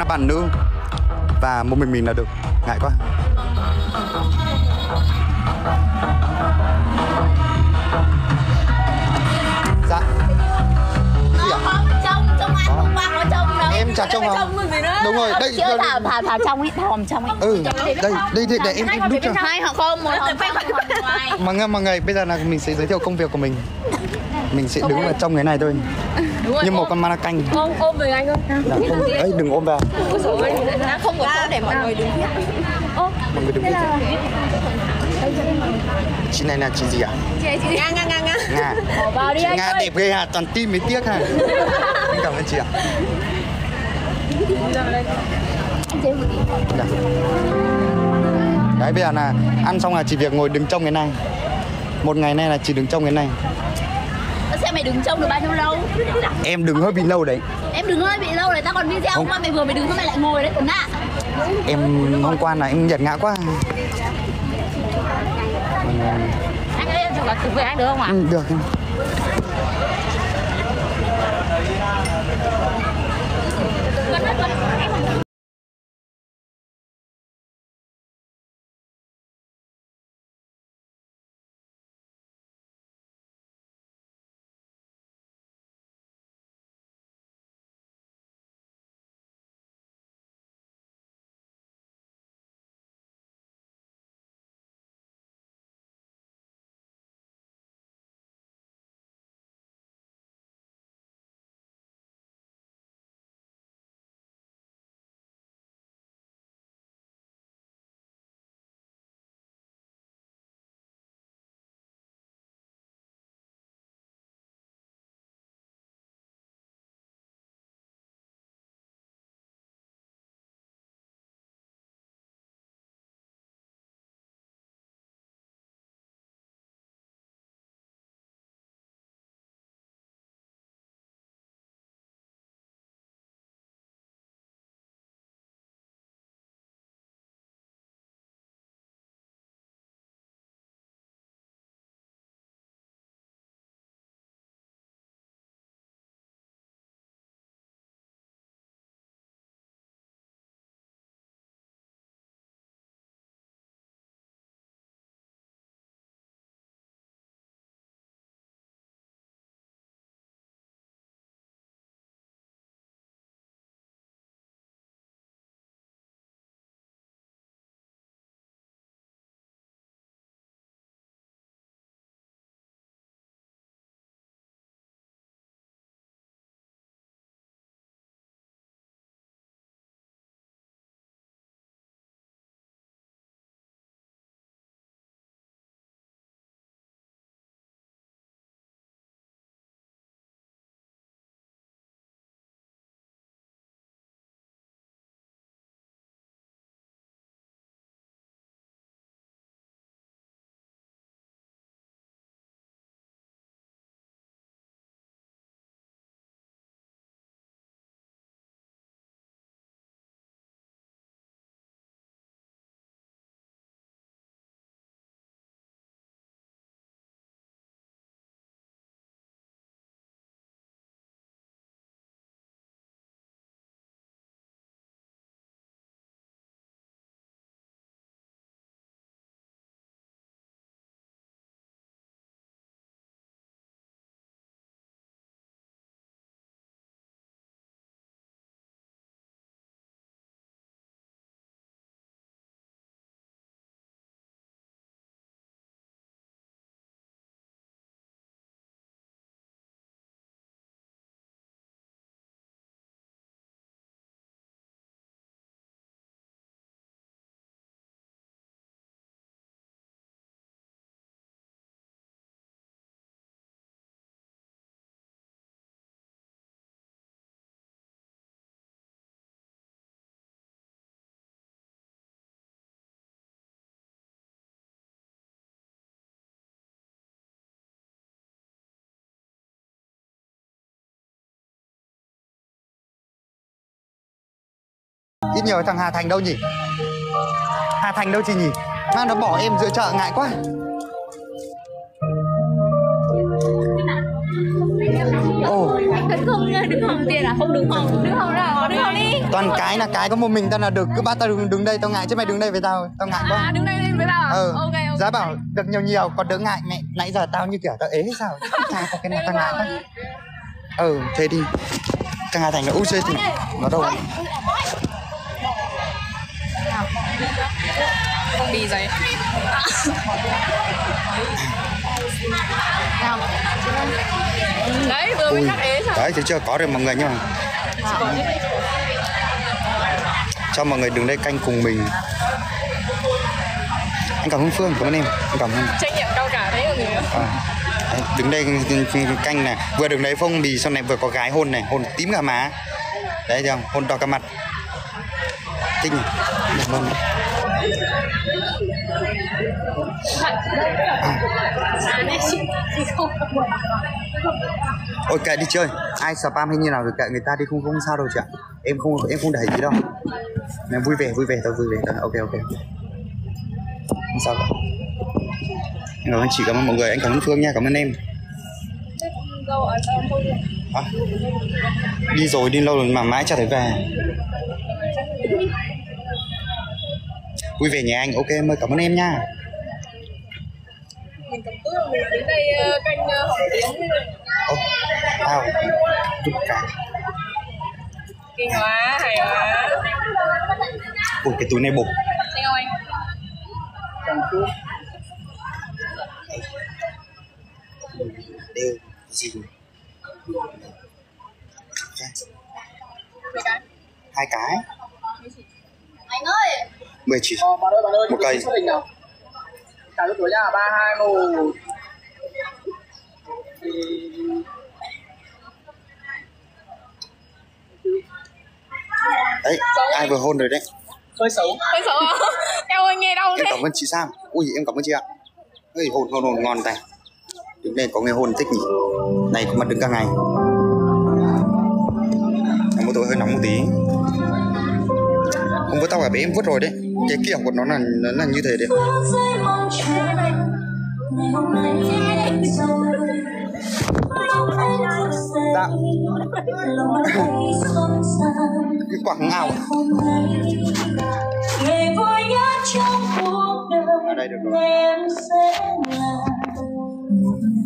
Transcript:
năm bạn nữ và một mình mình là được. Ngại quá. Chả trông không? Đúng rồi, đây- Chưa đây- thảo, thảo, thảo trong ấy, thảo trong ấy. Ừ đây đây thì để em em đút cho. Hai hoặc không, một hoặc ngoài. Mọi người mọi người bây giờ là mình sẽ giới thiệu công việc của mình. Mình sẽ đứng ở trong cái này thôi. Như một con mana canh Ôm, ôm về anh không? Dạ, không, ấy đừng ôm vào. Đã không có chỗ để mọi người đứng phía mọi người đừng biết. chị này là chị gì à Nga, nga, nga, nga. Nga. Vào đi chị anh nga ơi. đẹp ghê à toàn tim mới tiếc à. Em cảm ơn chị ạ. Dạ. Đấy bây giờ là ăn xong là chỉ việc ngồi đứng trong cái này. Một ngày nay là chỉ đứng trong cái này. Xem mày đứng trông được bao nhiêu lâu? Em đứng hơi bị lâu đấy. Em đứng hơi bị lâu đấy, tao còn video hôm qua mày vừa mới đứng xong mày lại ngồi đấy, Tuấn ạ em hôm qua là em nhật ngã quá. Anh ơi, em chụp cả cùng với anh được không ạ? ừ, được ít nhiều thằng Hà Thành đâu nhỉ? Hà Thành đâu chị nhỉ? Mang nó bỏ em giữa chợ ngại quá. Ồ. Thật không đứng hòng tiền à? Không đứng hòng, đứng hòng nào? Đứng hòng đi. toàn cái là cái có một mình tao là được. Cứ bắt tao đứng, đứng đây tao ngại. Chứ mày đứng đây với tao tao ngại quá. À đứng đây với tao à? ừ. Ok ok. giá bảo được nhiều nhiều còn đỡ ngại. Mẹ nãy giờ tao như kiểu tao ế hay sao? Tao có cái này tao ngại quá. Ừ thế đi. Thằng Hà Thành nó UC thì nó đâu Không bì giấy. Đấy, vừa mới cắt ế xong. đấy thấy chưa? Có rồi mọi người nhưng mà cho mọi người đứng đây canh cùng mình. Anh cảm ơn Phương cảm ơn em. Anh cảm ơn. Trách nhiệm cao cả đấy mọi người. À, đứng đây canh này. Vừa đứng đấy phong bì sau này vừa có gái hôn này hôn tím cả má. Đấy không? Hôn đỏ cả mặt. Thích nhỉ? Cảm ơn ôi kệ đi chơi. Ai spam hay như nào thì kệ người ta đi không không sao đâu chị ạ. Em không em không để ý đâu. Em vui vẻ vui vẻ thôi vui vẻ thôi. Ok ok. Không sao cả. Em cảm ơn chị cảm ơn mọi người. Anh cảm ơn phương nha cảm ơn em. À, đi rồi đi lâu rồi mà mãi chả thấy về vui vẻ nhà anh. Ok em ơi cảm ơn em nha. Mình cầm tước mình đến đây ờ, canh ờ, hỏng tiếng. Ô tao giúp cái kinh hóa, hay hóa. ui cái túi này bục. Không anh? đều gì? Mấy cái? hai cái. Anh ơi. Mười chỉ Ờ, bạn ơi, bạn ơi, Một cây. Chào lúc tuổi nha, 3, 2, 1. Thì... đấy ai vừa hôn rồi đấy? Hơi xấu. Thấy sợ không? Em ơi nghe đau em thế. cảm ơn chị Sam. Ui em cảm ơn chị ạ. Ui hôn hôn hôn ngon tay. Đứng đây có người hôn thích nhỉ? Này có mặt đứng cả ngày. Em một tối hơi nóng một tí. Không với tao cả bé em vứt rồi đấy cái kiểu của nó là nó là như thế đấy. Dạ. Cái quảng ngào. Ở đây được rồi.